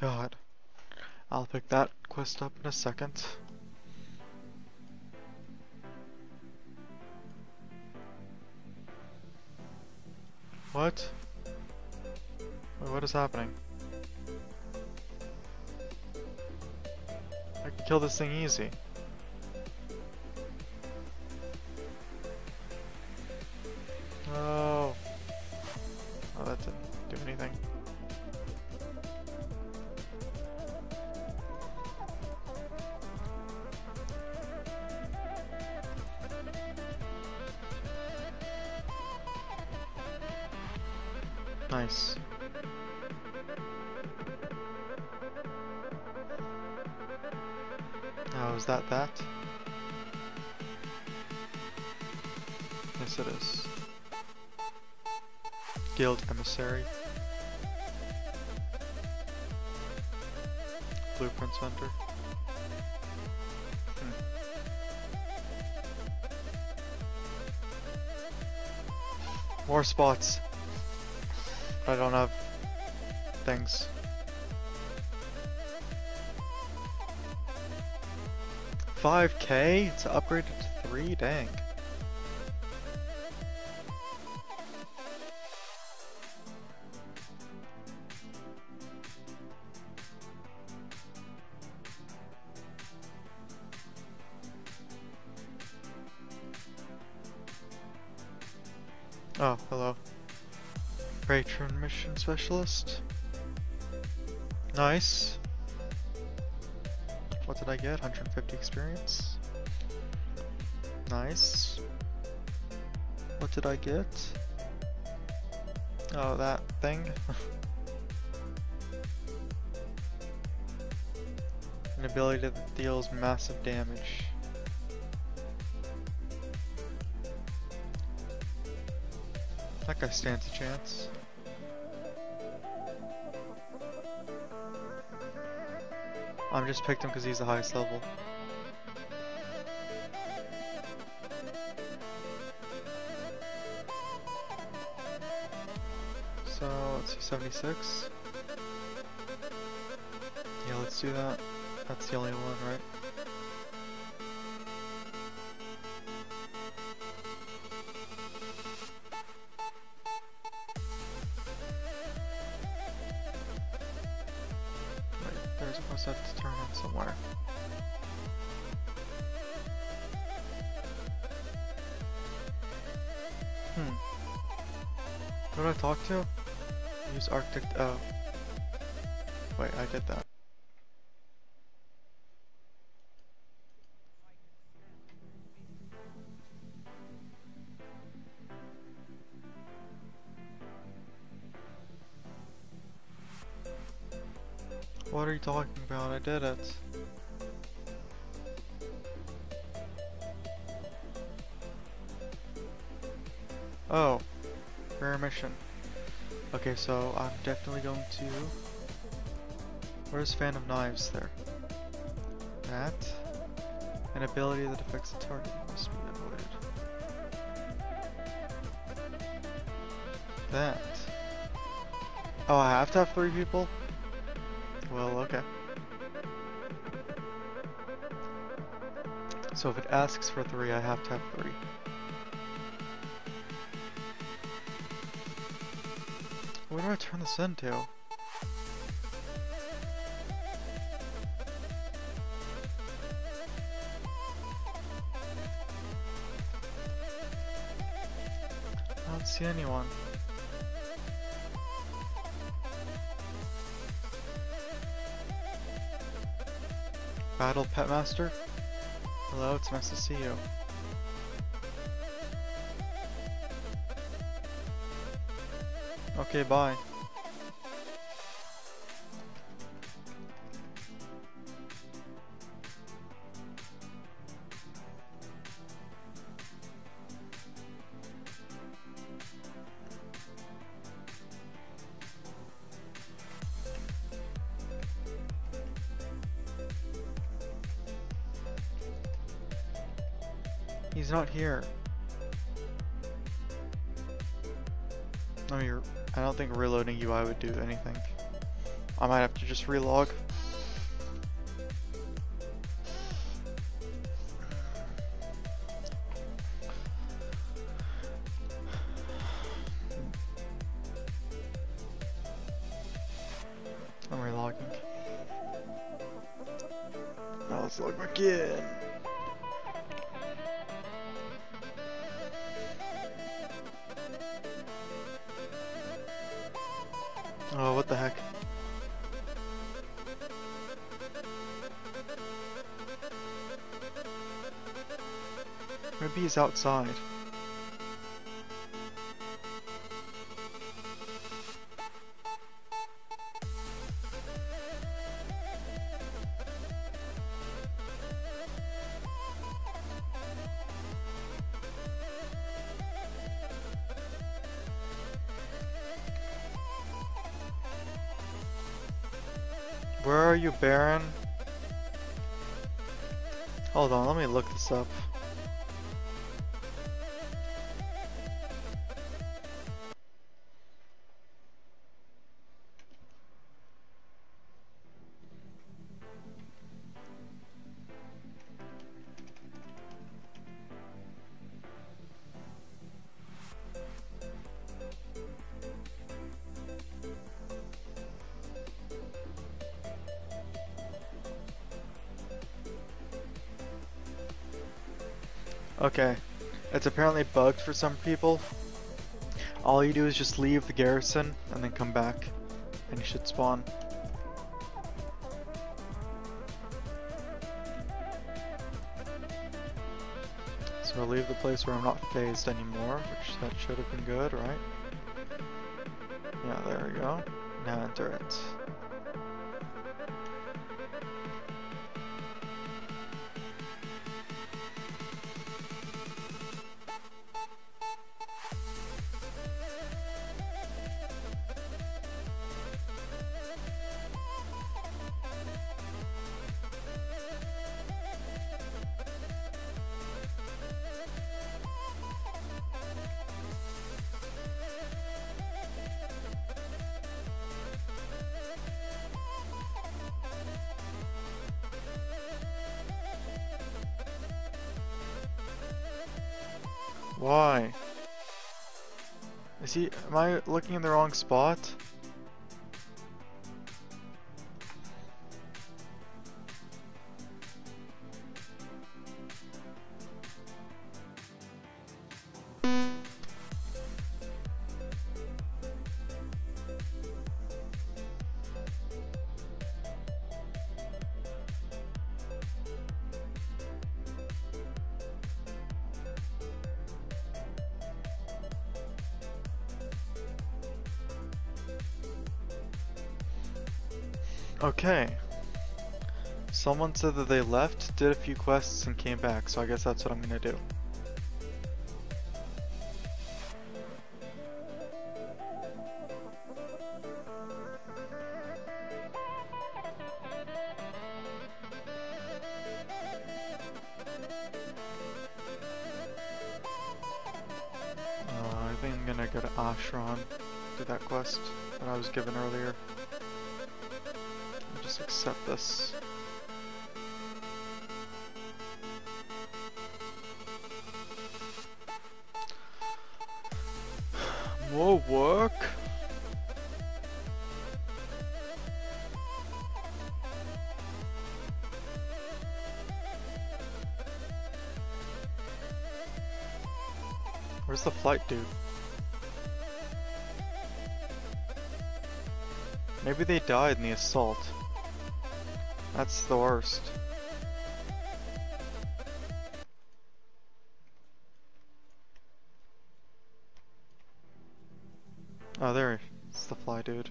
God. I'll pick that quest up in a second. What? Wait, what is happening? I can kill this thing easy. Oh. Nice. Oh, is that that? Yes, it is. Guild Emissary. Blueprints Hunter. Hmm. More spots. I don't have things. Five K to upgrade to three? Dang. Oh, hello. Patron mission specialist. Nice. What did I get? 150 experience. Nice. What did I get? Oh, that thing. An ability that deals massive damage. That guy stands a chance. I'm just picked him because he's the highest level. So, let's see, 76. Yeah, let's do that. That's the only one, right? I have to turn in somewhere. Hmm. Who did I talk to? Use Arctic. Oh. Wait, I did that. Talking about? I did it. Oh, rare mission. Okay, so I'm definitely going to. Where's Fan of Knives there? That. An ability that affects the target must be avoided. That. Oh, I have to have three people? Well, okay. So if it asks for three, I have to have three. Where do I turn this into? I don't see anyone. Battle Pet Master? Hello, it's nice to see you. Okay, bye. He's not here. I mean, I don't think reloading UI would do anything. I might have to just relog. I'm relogging. Now let's log back in. What the heck? Maybe he's outside. Where are you, Baron? Hold on, let me look this up. Okay, it's apparently bugged for some people. All you do is just leave the garrison and then come back and you should spawn. So I'll leave the place where I'm not phased anymore, which that should have been good, right? Yeah, there we go. Now enter Why? Is he, am I looking in the wrong spot? Okay. Someone said that they left, did a few quests, and came back, so I guess that's what I'm gonna do. Uh, I think I'm gonna go to Ashran, do that quest that I was given earlier. Accept this. More work? Where's the flight dude? Maybe they died in the assault. That's the worst. Oh, there. It's the fly dude.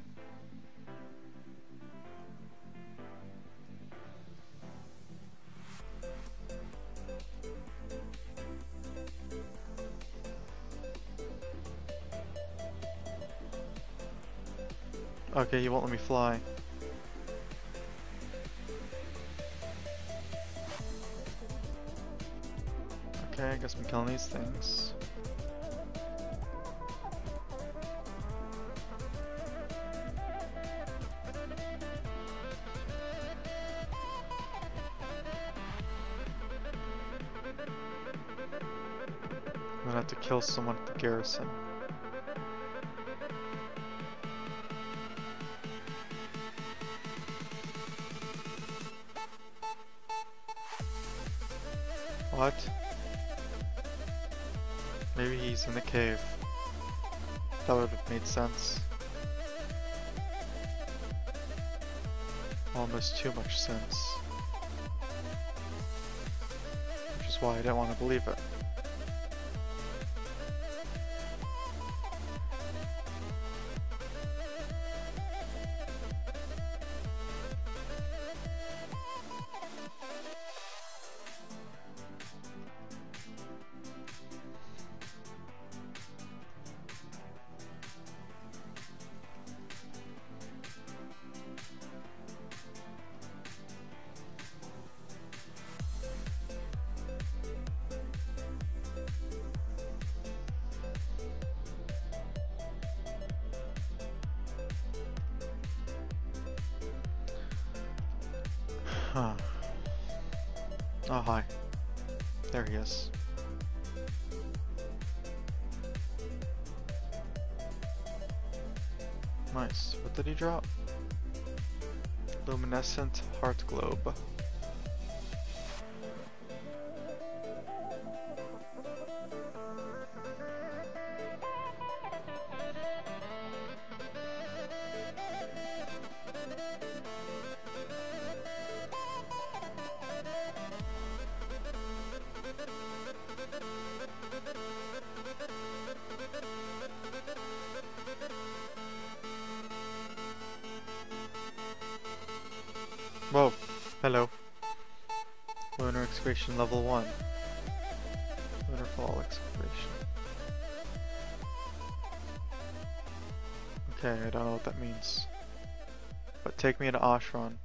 Okay, you won't let me fly. these things. I'm gonna have to kill someone at the garrison. Maybe he's in the cave. That would have made sense. Almost too much sense. Which is why I didn't want to believe it. Huh. Oh, hi. There he is. Nice. What did he drop? Luminescent heart globe. Whoa, hello. Lunar excavation level 1. Lunarfall excavation. Okay, I don't know what that means. But take me to Ashran.